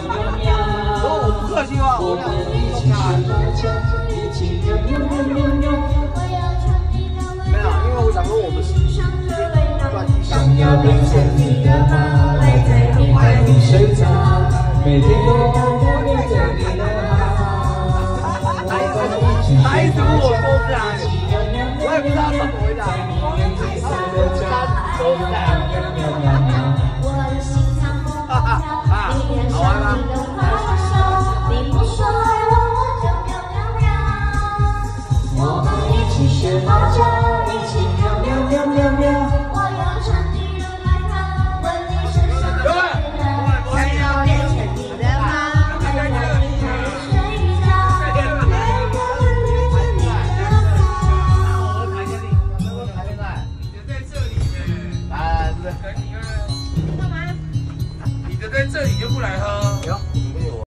我不客气吧，我俩没有，因为我想说我们是专辑想要变成你的好，赖在你怀里睡着，每天都感觉变成你的好。哪一组哪一组我说不来，我也不知道怎么回答。喵！你染上你的发梢，你不说爱我，我就喵喵喵。我，我的，你，你的，的。这里就不来喝。